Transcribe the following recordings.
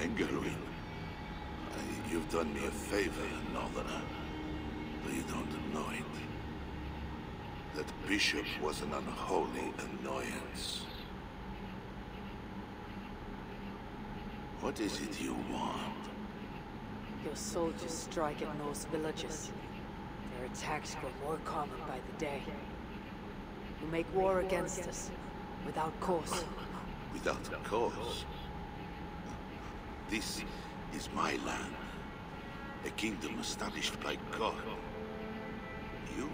Engelwin, you've done me a favor, Northerner, but you don't know it. That bishop was an unholy annoyance. What is it you want? Your soldiers strike at Norse villages. Their attacks grow more common by the day. You make war against us, without cause. Without cause. This is my land. A kingdom established by God. You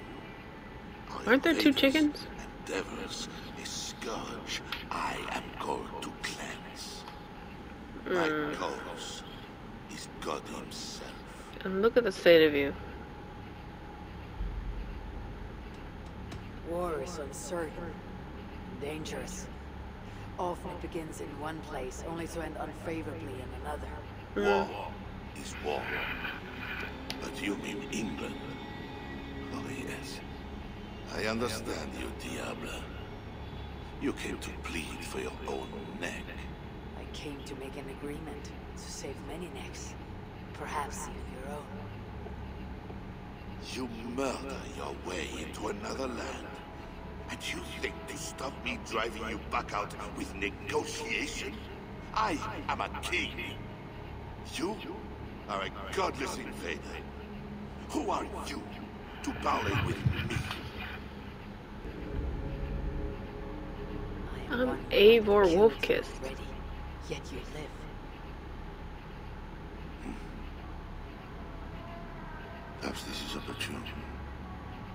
are Aren't there two chickens? And devils, a scourge I am called to cleanse. My Hmm. cause is God himself. And look at the state of you. War is uncertain, dangerous. Often it begins in one place, only to end unfavorably in another. War is war. But you mean England? Oh, yes. I understand you, Diablo. You came to plead for your own neck. I came to make an agreement to save many necks, perhaps even your own. You murder your way into another land. And you think to stop me driving you back out with negotiation? I am a king. You are a godless invader. Who are you to parley with me? I am I'm Eivor killed you Yet you live. Perhaps this is opportune.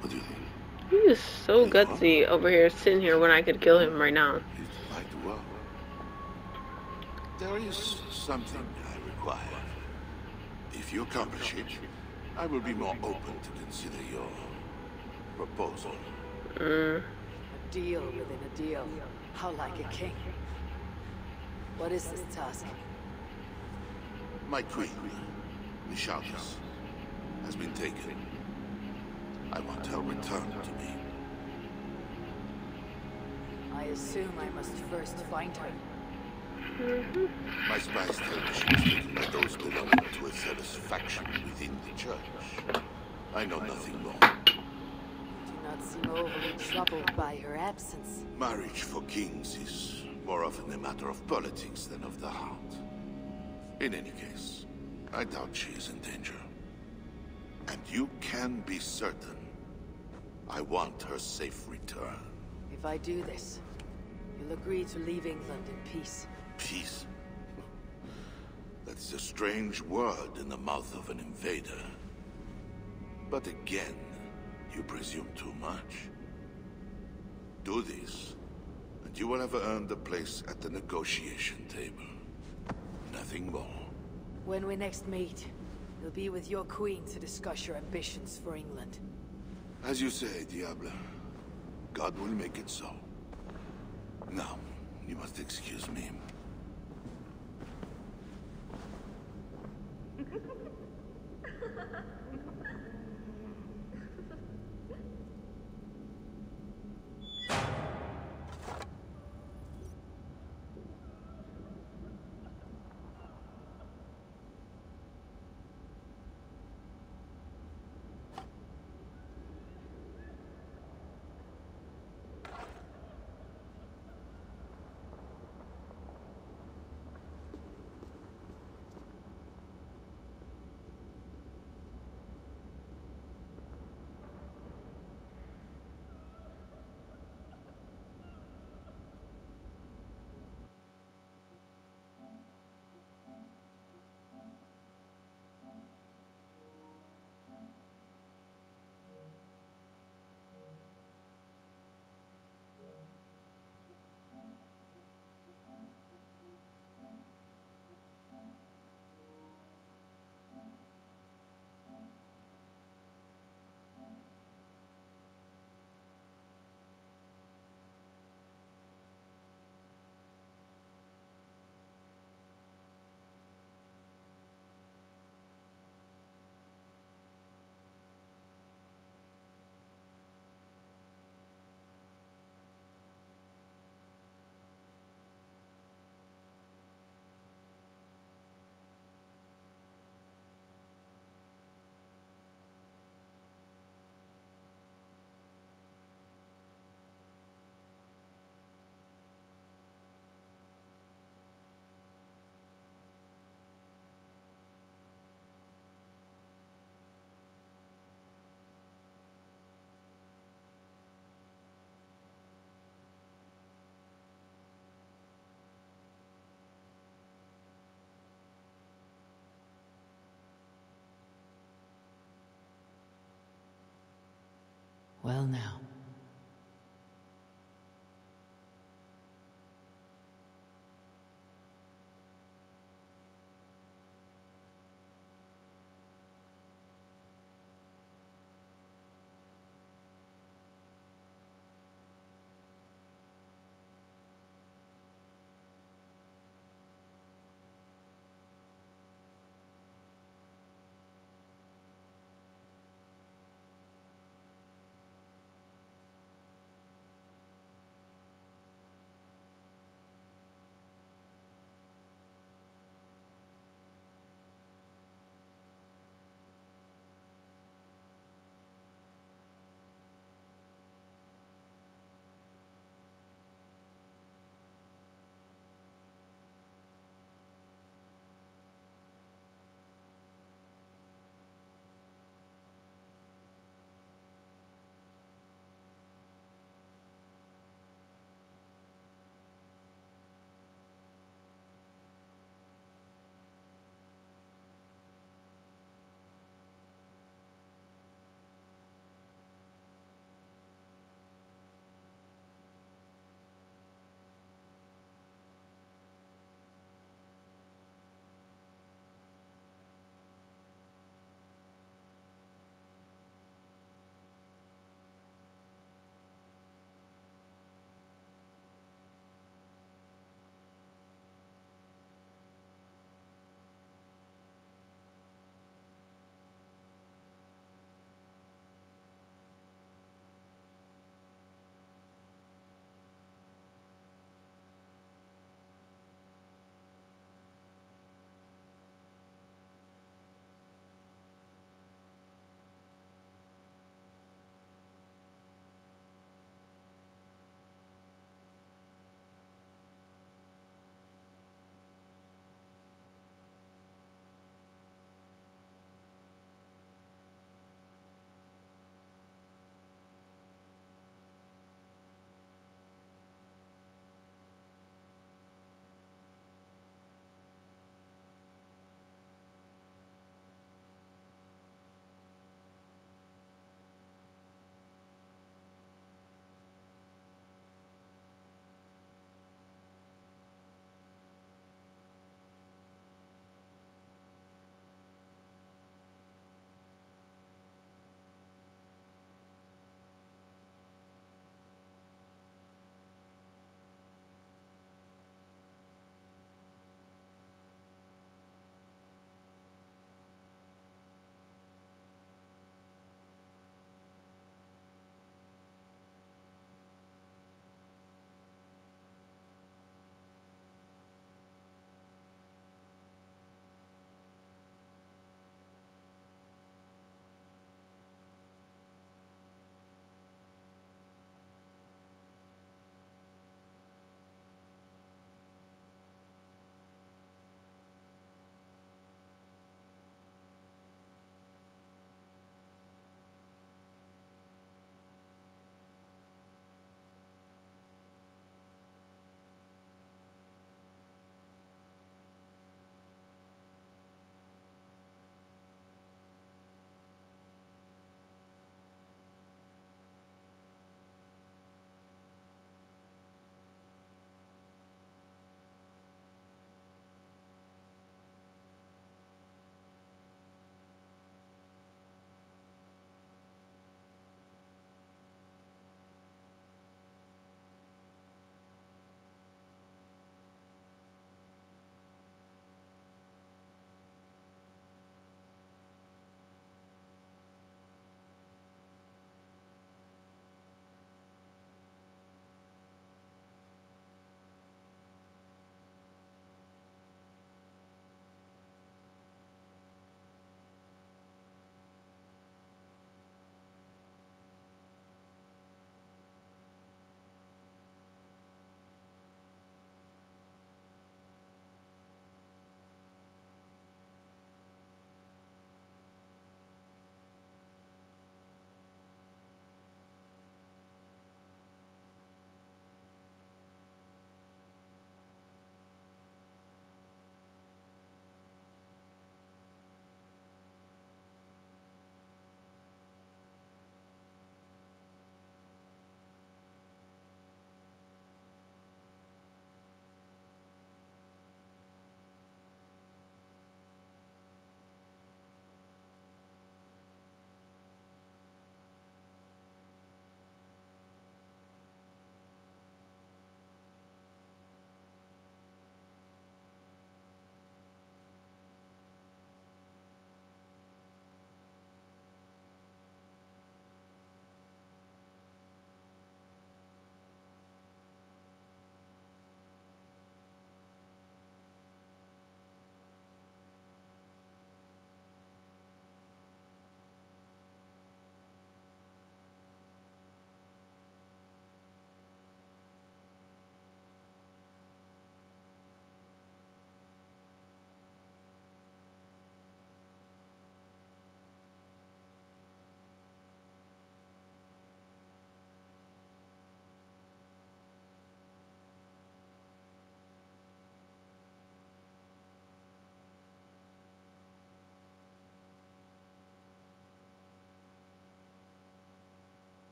What do you think? He is so gutsy over here, sitting here when I could kill him right now. It might well. There is something I require. If you accomplish it, I will be more open to consider your proposal. Mm. A deal within a deal. How like a king. What is this task? My queen, Nishalis, has been taken. I want her returned to me. I assume I must first find her. Mm-hmm. My spies tell me she was taken by those belonging to a zealous faction within the church. I know nothing more. You Do not seem overly troubled by her absence. Marriage for kings is more often a matter of politics than of the heart. In any case, I doubt she is in danger. And you can be certain I want her safe return. If I do this, you'll agree to leave England in peace. Peace? That is a strange word in the mouth of an invader. But again, you presume too much. Do this, and you will have earned a place at the negotiation table. Nothing more. When we next meet, you'll be with your queen to discuss your ambitions for England. As you say, Diable. God will make it so. Now, you must excuse me. Well now,